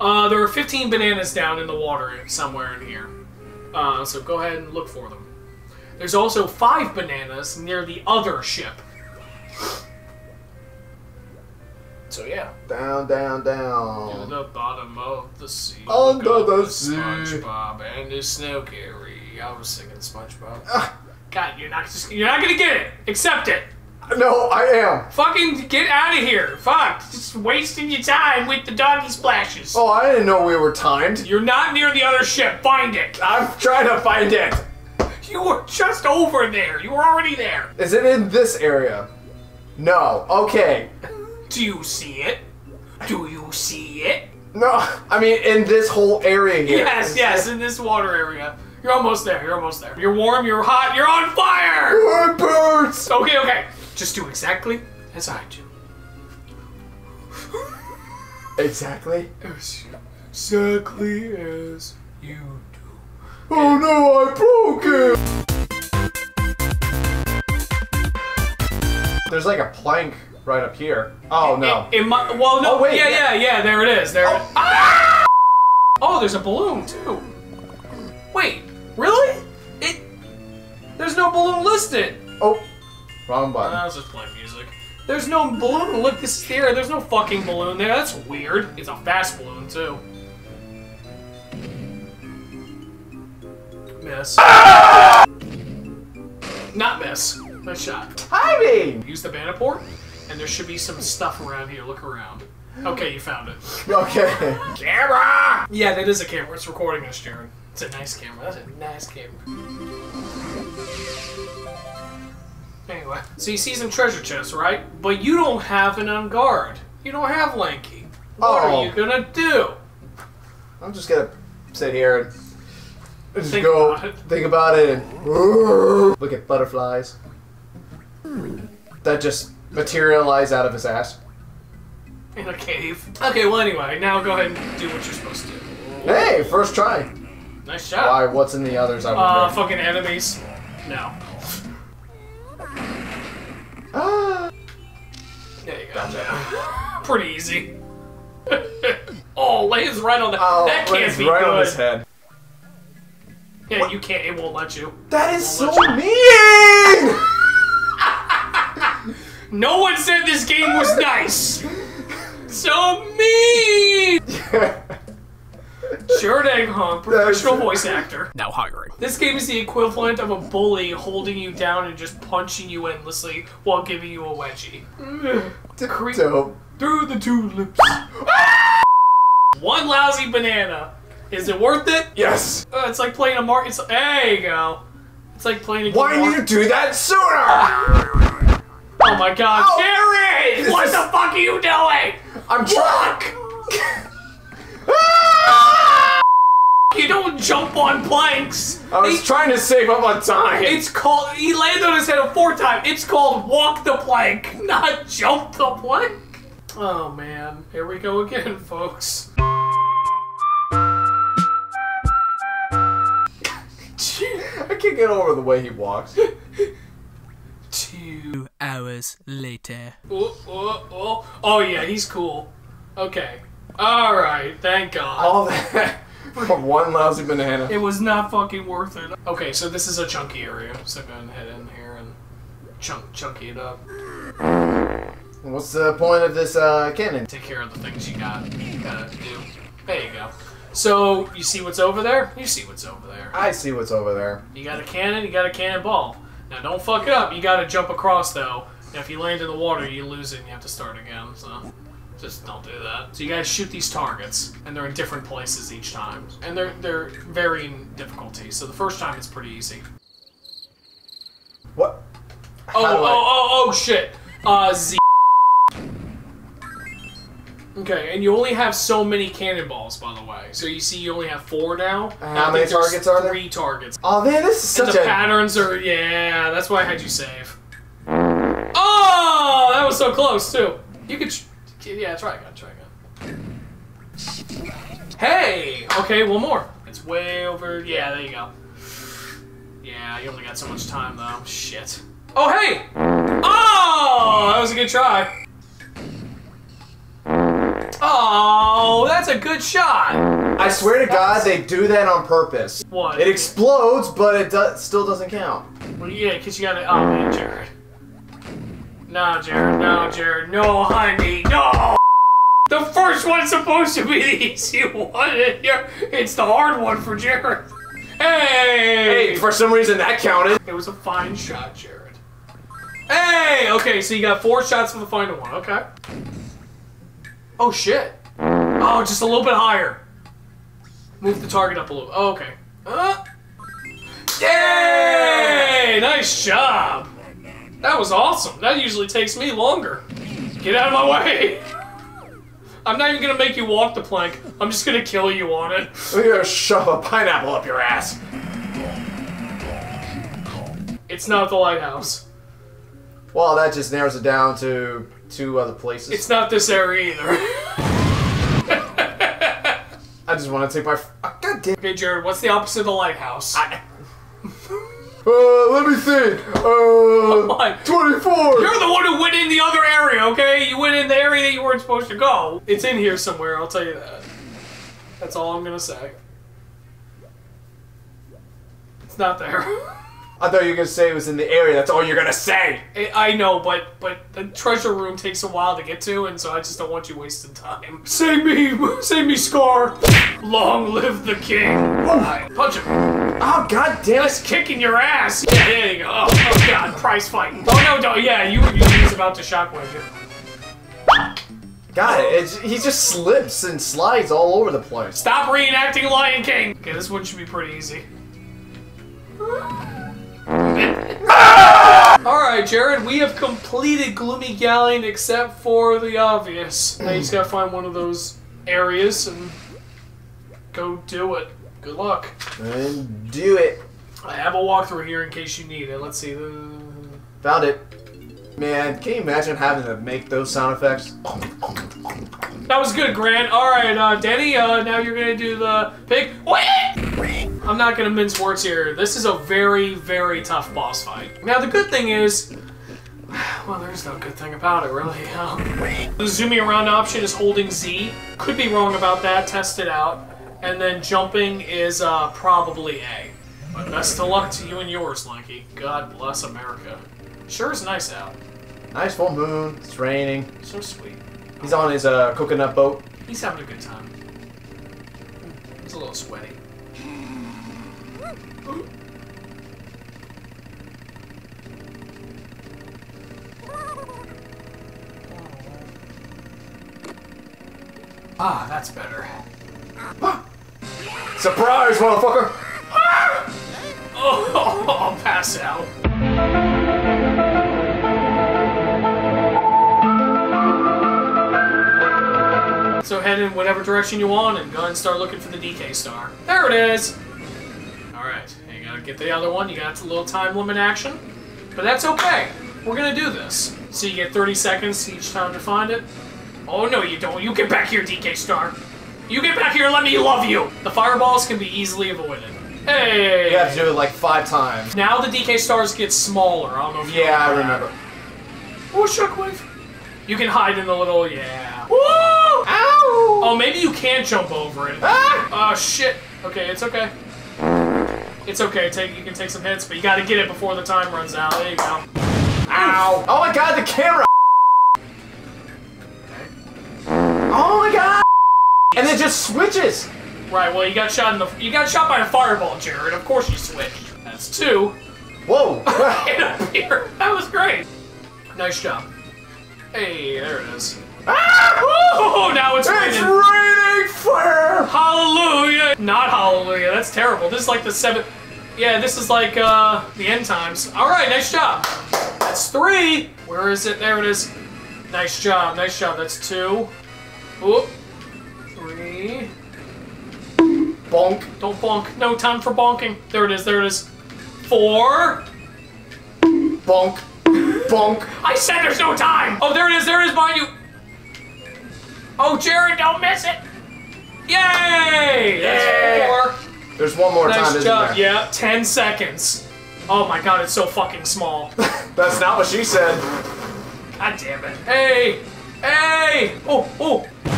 Uh, there are 15 bananas down in the water somewhere in here. Uh, so go ahead and look for them. There's also five bananas near the other ship. So yeah, Down, down, down. to the bottom of the sea. Under the sea. SpongeBob and his snow carry. I was singing SpongeBob. Ah, God, you're not just you're not gonna get it. Accept it. No, I am. Fucking get out of here. Fuck. Just wasting your time with the doggy splashes. Oh, I didn't know we were timed. You're not near the other ship. Find it. I'm trying to find it. You were just over there. You were already there. Is it in this area? No. Okay. Do you see it? Do you see it? No, I mean in this whole area here. Yes, yes, in this water area. You're almost there. You're almost there. You're warm. You're hot. You're on fire. It burns. Okay, okay. Just do exactly as I do. Exactly. Exactly as you do. Oh no, I broke it. There's like a plank right up here. Oh no. It, it might, well, no. Oh, wait, yeah, yeah, yeah. yeah. There it is. There. Oh. It, ah! Oh, there's a balloon too. Wait, really? It. There's no balloon listed. Oh, wrong I was just playing music. There's no balloon. Look, this is there. There's no fucking balloon there. That's weird. It's a fast balloon too. Miss. Not miss. Nice shot. Timing. Use the banana port, and there should be some stuff around here. Look around. Okay, you found it. Okay. Camera! Yeah, that is a camera. It's recording us, Jared. It's a nice camera. That's a nice camera. Anyway, so you see some treasure chests, right? But you don't have an Enguarde. You don't have Lanky. What Oh. are you gonna do? I'm just gonna sit here and just Think go about think about it and look at butterflies that just materialize out of his ass. In a cave. Okay, well anyway, now go ahead and do what you're supposed to do. Hey, first try. Nice job. Why? What's in the others? I Uh, fucking enemies. No. Ah. There you go. Pretty easy. oh, lays right on the. Oh, that can't be right good. on his head. Yeah, you can't. It won't let you. That is so mean. No one said this game was nice. So mean. Jared Egghorn, professional voice actor. Now hiring. This game is the equivalent of a bully holding you down and just punching you endlessly while giving you a wedgie. Dope. Through the tulips. One lousy banana. Is it worth it? Yes. Uh, it's like playing a mar. It's there you go. It's like playing a. Why game didn't you do that sooner? Oh my God, Ow! Jared! This What is- the fuck are you doing? I'm trying. Don't jump on planks. I was trying to save up on time. It's called. He landed on his head a fourth time. It's called walk the plank, not jump the plank. Oh man, here we go again, folks. I can't get over the way he walks. Two. hours later. Oh, oh, oh. oh yeah, he's cool. Okay. All right. Thank God. All that for one lousy banana. It was not fucking worth it. Okay, so this is a chunky area, so go ahead and head in here and chunk chunky it up. What's the point of this uh, cannon? Take care of the things you got you gotta do. There you go. So you see what's over there? You see what's over there. I see what's over there. You got a cannon, you got a cannonball. Now don't fuck it up. You gotta jump across though. And if you land in the water, you lose it and you have to start again. So just don't do that. So you guys shoot these targets, and they're in different places each time, and they're they're varying difficulty. So the first time it's pretty easy. What? Oh, How oh, I- oh, oh, shit. Uh, Z. Okay, and you only have so many cannonballs, by the way. So you see, you only have four now. I How many targets are there? Three targets. Oh man, this is such And the a. patterns are, yeah, that's why I had you save. Oh, that was so close too. You could, yeah, try again, try again. Hey, okay, one more. It's way over. Yeah, there you go. Yeah, you only got so much time though. Shit. Oh hey! Oh, that was a good try. Oh, that's a good shot. I swear to God, they do that on purpose. What? It explodes, but it do- still doesn't count. Well, yeah, because you gotta. Oh, man, Jared. No, Jared. No, Jared. No, honey. No! The first one's supposed to be the easy one, and it's the hard one for Jared. Hey! Hey, for some reason that counted. It was a fine shot, Jared. Hey! Okay, so you got four shots for the final one. Okay. Oh, shit. Oh, just a little bit higher. Move the target up a little. Oh, okay. Uh. Yay! Nice job. That was awesome. That usually takes me longer. Get out of my way. I'm not even gonna make you walk the plank. I'm just gonna kill you on it. We're gonna shove a pineapple up your ass. It's not the lighthouse. Well, that just narrows it down to two other places. It's not this area either. I just want to take my. F- uh, God damn. okay, Jared, what's the opposite of the lighthouse? I- Uh, let me think. Uh, What? 24. You're the one who went in the other area, okay? You went in the area that you weren't supposed to go. It's in here somewhere, I'll tell you that. That's all I'm gonna say. It's not there. I thought you were gonna say it was in the area. That's all you're gonna say. I I know, but but the treasure room takes a while to get to, and so I just don't want you wasting time. Save me! Save me, Scar! Long live the king! Punch him! Oh god damn That's it! kicking your ass! Yeah, there you go. Oh, oh god, prize fight. Oh no, no, yeah, you you he was about to shockwave you. God, it's, he just slips and slides all over the place. Stop reenacting Lion King! Okay, this one should be pretty easy. Alright, Jared, we have completed Gloomy Galleon except for the obvious. Now you just gotta find one of those areas and go do it. Good luck. And do it. I have a walkthrough here in case you need it. Let's see. Found it. Man, can you imagine having to make those sound effects? That was good, Grant. Alright, uh, Denny, uh, now you're gonna do the pig. Wait! I'm not gonna mince words here. This is a very, very tough boss fight. Now, the good thing is, well, there's no good thing about it, really. Um, the zooming around option is holding Z. Could be wrong about that. Test it out. And then jumping is uh, probably A. But best of luck to you and yours, Lanky. God bless America. Sure is nice out. Nice full moon. It's raining. So sweet. He's on his uh, coconut boat. He's having a good time. He's a little sweaty. Ah, that's better. Surprise, motherfucker! Oh, I'll pass out. So head in whatever direction you want and go and start looking for the DK star. There it is! Alright, you gotta get the other one. You got a little time limit action. But that's okay. We're gonna do this. So you get 30 seconds each time to find it. Oh no, you don't. You get back here, DK star. You get back here and let me love you! The fireballs can be easily avoided. Hey! You have to do it like five times. Now the DK stars get smaller. I don't know if you Yeah, I remember. Oh, shockwave. You can hide in the little, yeah. Woo! Ow! Oh, maybe you can't jump over it. Ah! Oh, shit. Okay, it's okay. It's okay. Take You can take some hits, but you gotta get it before the time runs out. There you go. Ow! Oh my god, the camera! Oh my god! And it just switches! Right, well, you got shot in the... You got shot by a fireball, Jared. Of course you switched. That's two. Whoa! It appeared. That was great. Nice job. Hey, there it is. ah! Oh, now it's It's raining. raining fire! Hallelujah! Not hallelujah. That's terrible. This is like the seventh. Yeah, this is like uh the end times. All right, nice job. That's three. Where is it? There it is. Nice job. Nice job. That's two. Oop. Three. Bonk. Don't bonk. No time for bonking. There it is. There it is. Four. Bonk. Bonk. I said there's no time. Oh, there it is. There it is, behind you. Oh, Jared, don't miss it. Yay! That's Yeah. four. There's one more time, Nice isn't job. there? Yeah, 10 seconds. Oh my god, it's so fucking small. That's not what she said. God damn it. Hey! Hey! Oh, oh, oh!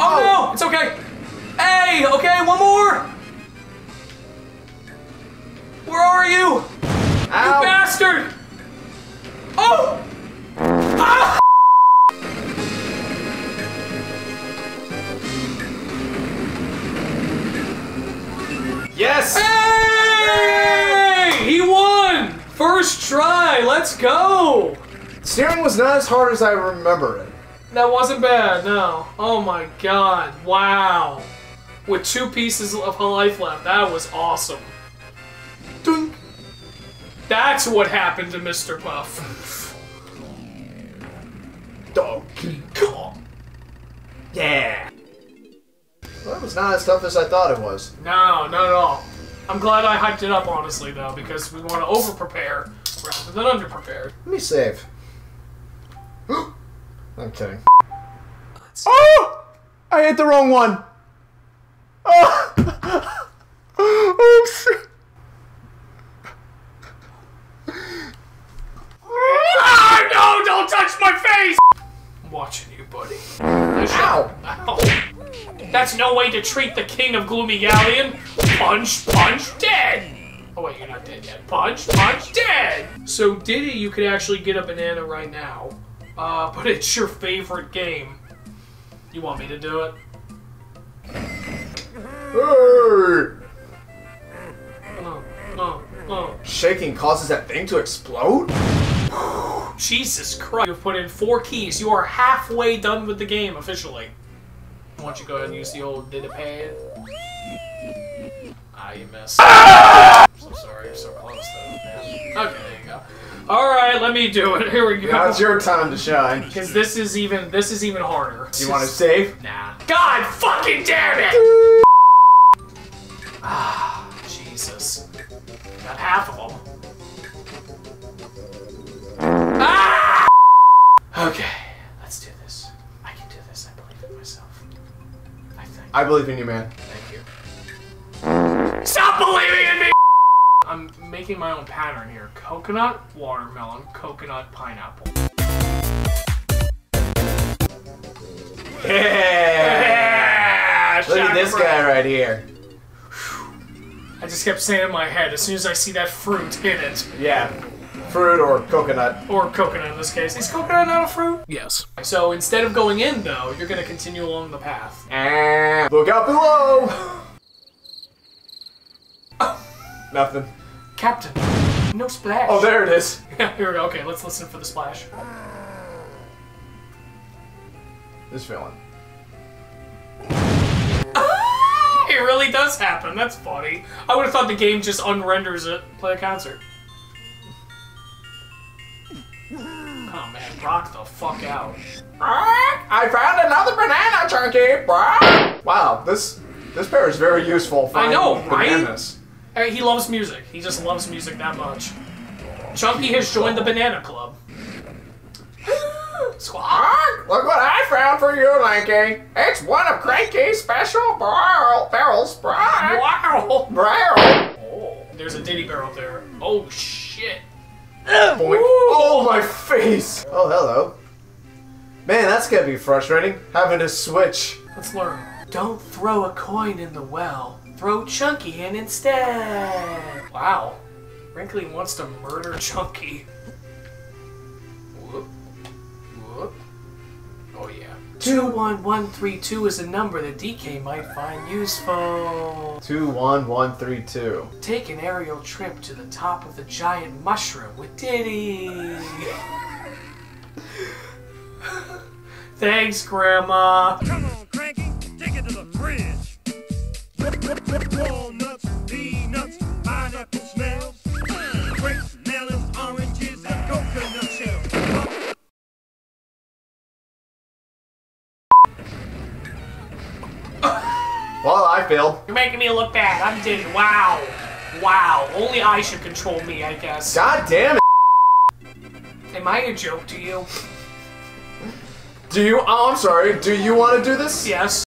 Oh, no! It's okay! Hey! Okay, one more! Where are you? You bastard! Go! Steering was not as hard as I remember it. That wasn't bad, no. Oh my god, wow. With two pieces of life left, that was awesome. Dunk. That's what happened to Mr. Puff. Donkey Kong. Yeah. Well, that was not as tough as I thought it was. No, not at all. I'm glad I hyped it up, honestly, though, because we want to over-prepare rather than under-prepare. Let me save. I'm kidding. Oh! I hit the wrong one. Oh! Oops. Ah, no, don't touch my face! I'm watching you, buddy. Ow! Ow. That's no way to treat the king of Gloomy Galleon. Punch, punch, dead! You're not dead yet. Punch, punch, dead! So Diddy, you could actually get a banana right now. Uh, but it's your favorite game. You want me to do it? Hey! Oh, oh, oh. Shaking causes that thing to explode? Jesus Christ. You've put in four keys. You are halfway done with the game, officially. Why don't you go ahead and use the old Diddy pad? Ah, you missed. I'm go. Alright, let me do it. Here we go. Now it's your time to shine. Because this is even this is even harder. You want to save? Nah. God fucking damn it! Ah, Jesus. Got half of them. Ah! Okay, let's do this. I can do this. I believe in myself. I think. I believe in you, man. Making my own pattern here. Coconut, watermelon, coconut, pineapple. Yeah! Look at this guy right here. I just kept saying in my head, as soon as I see that fruit, hit it. Yeah. Fruit or coconut. Or coconut in this case. Is coconut not a fruit? Yes. So instead of going in, though, you're going to continue along the path. And look out below! Nothing. Captain, no splash. Oh, there it is. Yeah, here we go. Okay, let's listen for the splash. This villain. Ah, it really does happen. That's funny. I would have thought the game just unrenders it. Play a concert. Oh man, rock the fuck out. I found another banana chunky. Wow, this this pair is very useful. I know, bananas. right? He loves music. He just loves music that much. Chunky has joined the Banana Club. Squawk! Look what I found for you, Lanky. It's one of Cranky's special barrel barrels. Barrel. Wow! Barrel. Oh, there's a Diddy barrel there. Oh shit! Oh, oh my face. Oh hello. Man, that's gonna be frustrating having to switch. Let's learn. Don't throw a coin in the well. Throw Chunky in instead. Wow. Wrinkly wants to murder Chunky. Whoop. Whoop. Oh yeah. 21132 is a number that DK might find useful. Two one one three two. Take an aerial trip to the top of the giant mushroom with Diddy. Thanks, Grandma. Come on, Cranky, take it to the fridge. Failed. You're making me look bad. I'm Diddy. Wow. Wow. Only I should control me, I guess. God damn it. Am I a joke to you? Do you? Oh, I'm sorry. Do you want to do this? Yes.